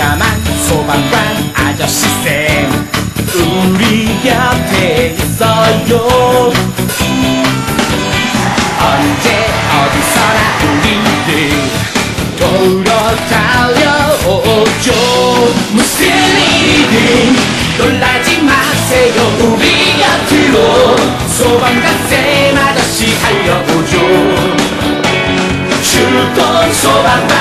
용감한 소방관 아저씨 쌤 우리 곁에 있어요. 언제 어디서나 우리를 도우러 달려오죠. 무슨 일이든 놀라지 마세요. 우리 곁으로 소방관 쌤 아저씨 달려오죠. 출동 소방관.